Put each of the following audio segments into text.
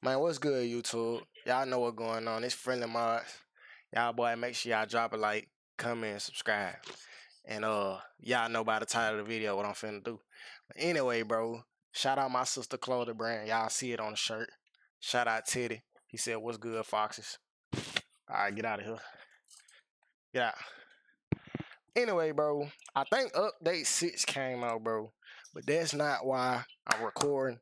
Man, what's good, YouTube? Y'all know what's going on. It's Friendlymods. Y'all boy, make sure y'all drop a like, comment, and subscribe. And uh, y'all know by the title of the video what I'm finna do. But anyway, bro, shout out my sister clothing brand. Y'all see it on the shirt. Shout out Titty. He said, "What's good, foxes?" All right, get out of here. Get out. Anyway, bro, I think update six came out, bro. But that's not why I'm recording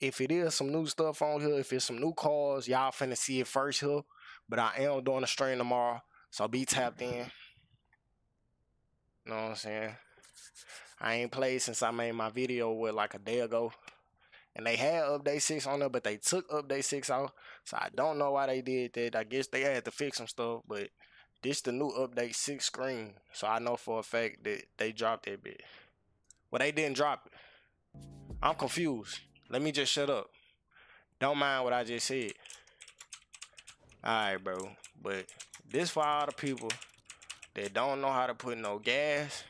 if it is some new stuff on here, if it's some new cars, y'all finna see it first here. But I am doing a stream tomorrow, so be tapped in. You know what I'm saying? I ain't played since I made my video with like a day ago. And they had update 6 on there, but they took update 6 off. So I don't know why they did that. I guess they had to fix some stuff, but this the new update 6 screen. So I know for a fact that they dropped that bit. Well, they didn't drop it. I'm confused. Let me just shut up. Don't mind what I just said. Alright, bro. But this for all the people that don't know how to put no gas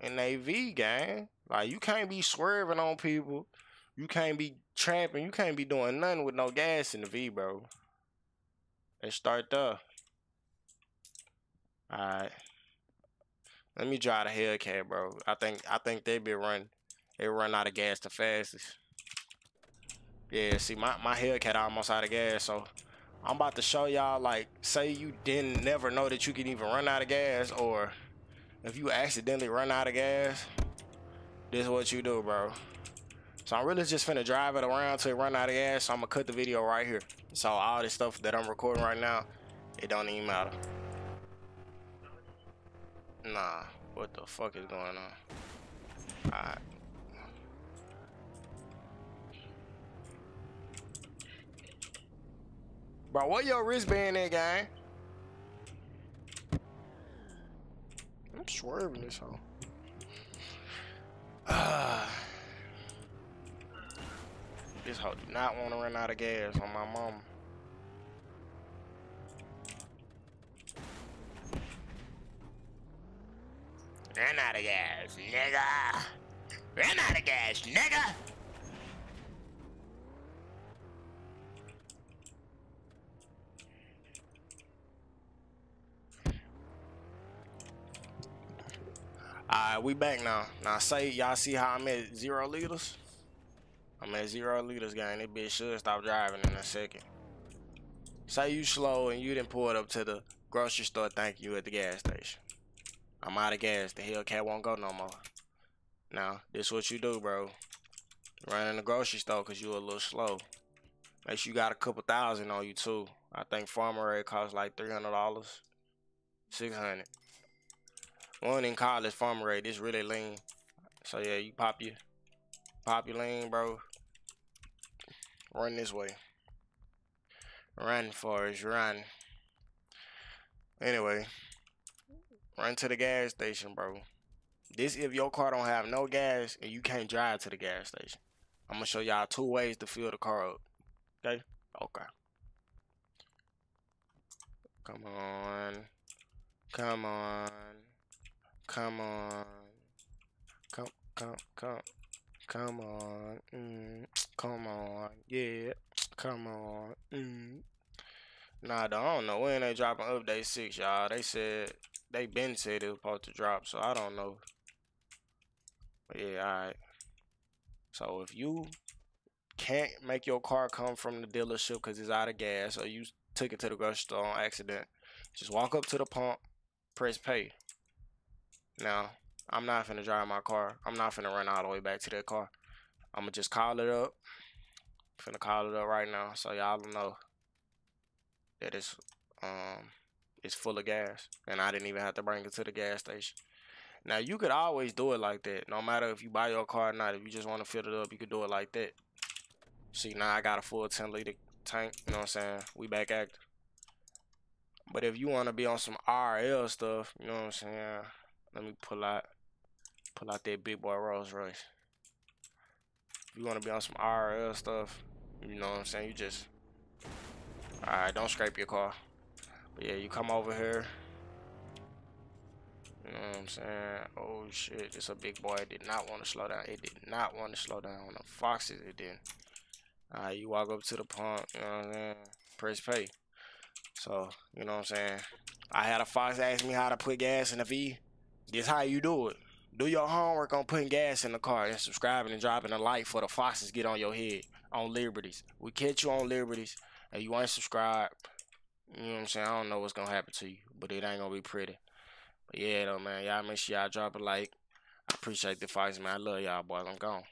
in a V gang. Like you can't be swerving on people. You can't be trapping. You can't be doing nothing with no gas in the V, bro. Let's start there. Alright. Let me drive the Hellcat, bro. I think I think they be run they run out of gas the fastest. Yeah, see my, my Hellcat almost out of gas, so I'm about to show y'all like say you didn't never know that you could even run out of gas or if you accidentally run out of gas, this is what you do, bro. So I'm really just finna drive it around till it run out of gas. So I'm gonna cut the video right here. So all this stuff that I'm recording right now, it don't even matter. Nah, what the fuck is going on? Alright. Bro, what your wristband at, guy? I'm swerving this hoe. Ah. this hoe do not want to run out of gas on my mom. Run out of gas, nigga. Run out of gas, nigga. We back now. Now say y'all see how I'm at zero liters? I'm at zero liters, gang. This bitch should stop driving in a second. Say you slow and you didn't pull it up to the grocery store thank you at the gas station. I'm out of gas. The Hellcat won't go no more. Now, this what you do, bro. Run in the grocery store because you a little slow. Make sure you got a couple thousand on you too. I think farmer costs like $300. 600 one in college farmer rate, it's really lean. So yeah, you pop your pop your lean, bro. Run this way. Run Forrest, run. Anyway, run to the gas station, bro. This if your car don't have no gas and you can't drive to the gas station. I'm gonna show y'all two ways to fill the car up. Okay? Okay. Come on. Come on. Come on. Come, come, come. Come on. Mm, come on. Yeah. Come on. Mm. Nah, I don't know when they dropping update 6, y'all. They said, they been said it was supposed to drop, so I don't know. But yeah, alright. So if you can't make your car come from the dealership because it's out of gas or you took it to the grocery store on accident, just walk up to the pump, press pay. Now, I'm not finna drive my car. I'm not finna run all the way back to that car. I'm gonna just call it up. Finna call it up right now, so y'all know that it's um it's full of gas, and I didn't even have to bring it to the gas station. Now you could always do it like that. No matter if you buy your car or not, if you just want to fill it up, you could do it like that. See, now I got a full 10 liter tank. You know what I'm saying? We back active. But if you want to be on some RL stuff, you know what I'm saying? Let me pull out pull out that big boy Rolls Royce. If you want to be on some RL stuff, you know what I'm saying? You just alright, don't scrape your car. But yeah, you come over here. You know what I'm saying? Oh shit, it's a big boy. It did not want to slow down. It did not want to slow down. On the foxes, it didn't. Alright, you walk up to the pump, you know what I'm saying? Press pay. So, you know what I'm saying? I had a fox ask me how to put gas in the V. This how you do it. Do your homework on putting gas in the car and subscribing and dropping a like for the foxes get on your head on Liberties. We catch you on Liberties and you unsubscribe. You know what I'm saying? I don't know what's gonna happen to you, but it ain't gonna be pretty. But yeah though man, y'all make sure y'all drop a like. I appreciate the fox man. I love y'all boys. I'm gone.